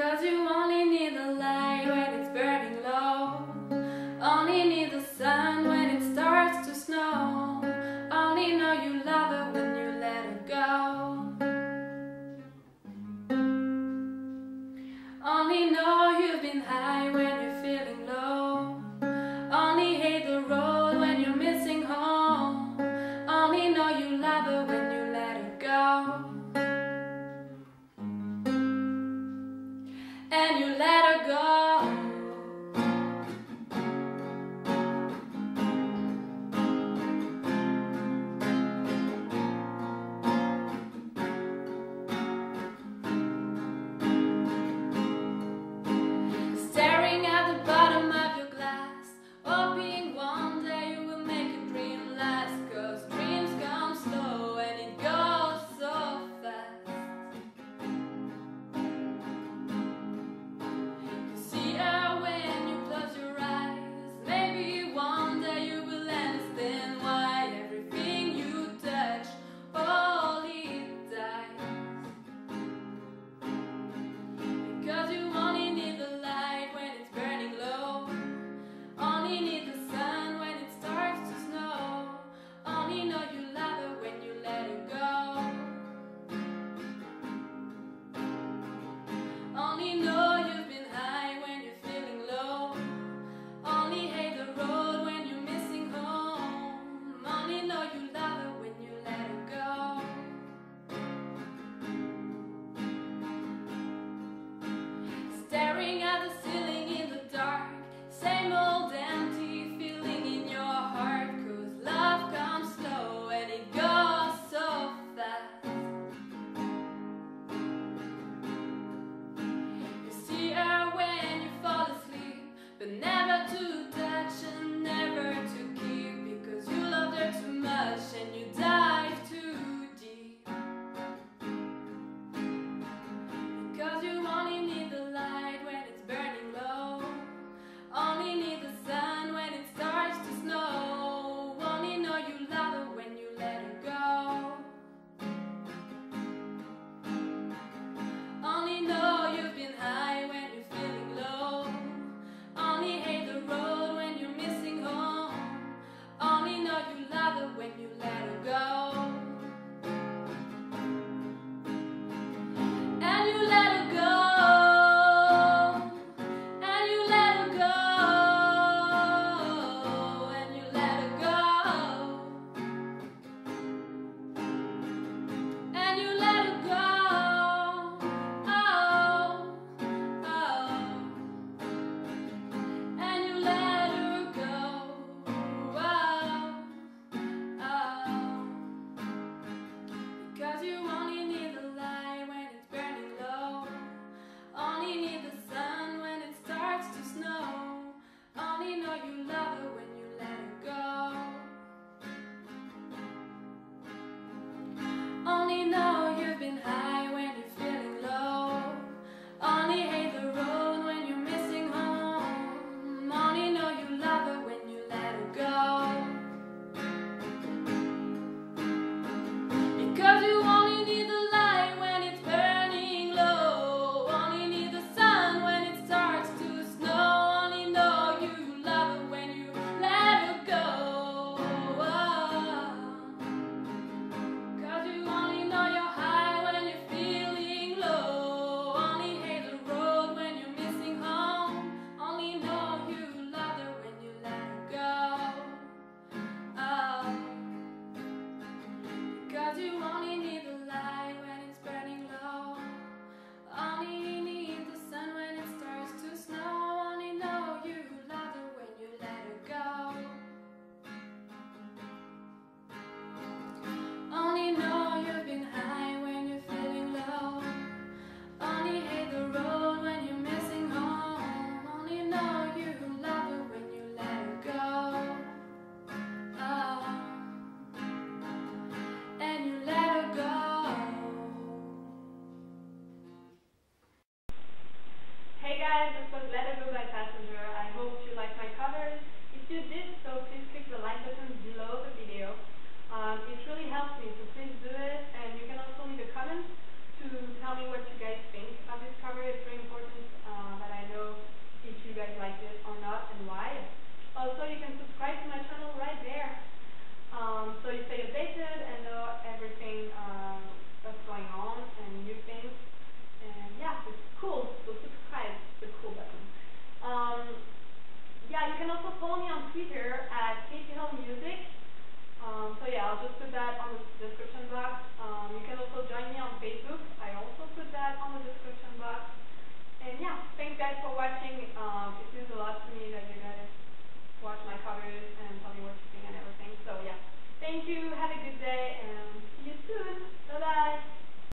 Cause you